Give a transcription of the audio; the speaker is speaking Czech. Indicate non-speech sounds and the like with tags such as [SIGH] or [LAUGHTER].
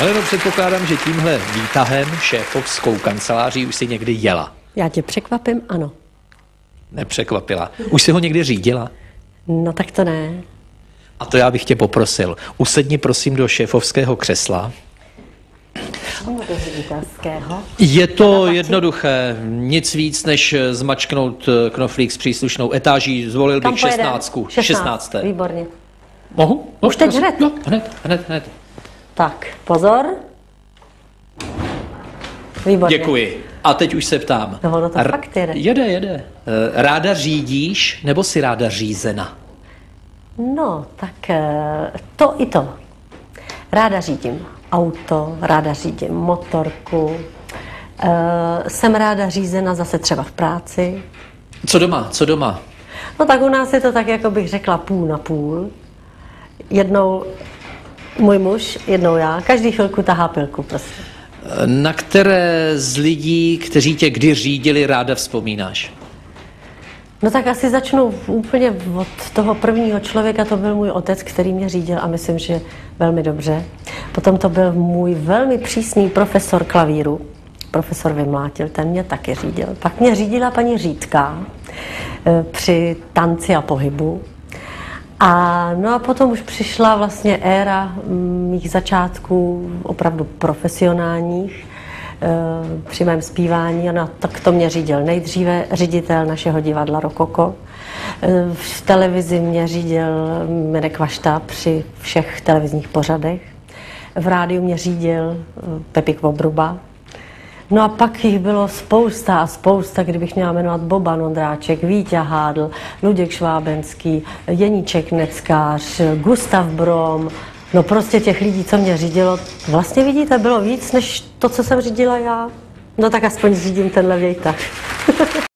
Ale no předpokládám, že tímhle výtahem šéfovskou kanceláří už si někdy jela. Já tě překvapím, ano. Nepřekvapila. Už si ho někdy řídila? No tak to ne. A to já bych tě poprosil. Usedni prosím do šéfovského křesla. Je to jednoduché, nic víc, než zmačknout eh, knoflík s příslušnou etáží. Zvolil Kam bych pojedem? 16. 16. 16. Výborně. Mohu? No, Už teď hned? Jo, hned, hned, hned. Tak, pozor. Výborně. Děkuji. A teď už se ptám. No, ono to R- fakt jede. Jede, jede. Eh, Ráda řídíš, nebo si ráda řízena? No, tak eh, to i to. Ráda řídím auto, ráda řídím motorku, eh, jsem ráda řízena zase třeba v práci. Co doma, co doma? No tak u nás je to tak, jako bych řekla, půl na půl. Jednou můj muž, jednou já. Každý chvilku tahá pilku, prostě. Na které z lidí, kteří tě kdy řídili, ráda vzpomínáš? No tak asi začnu úplně od toho prvního člověka, to byl můj otec, který mě řídil a myslím, že velmi dobře. Potom to byl můj velmi přísný profesor klavíru, profesor Vymlátil, ten mě taky řídil. Pak mě řídila paní Řídka eh, při tanci a pohybu. A no a potom už přišla vlastně éra mm, mých začátků opravdu profesionálních eh, při mém zpívání. No, tak to mě řídil nejdříve ředitel našeho divadla Rokoko. Eh, V televizi mě řídil Mirek Vašta při všech televizních pořadech. V rádiu mě řídil eh, Pepik Vobruba. No a pak jich bylo spousta a spousta, kdybych měla jmenovat Boban Ondráček, Vítě Hádl, Luděk Švábenský, Jeníček Neckář, Gustav Brom, no prostě těch lidí, co mě řídilo, vlastně vidíte, bylo víc, než to, co jsem řídila já. No tak aspoň řídím tenhle vějtah. [LAUGHS]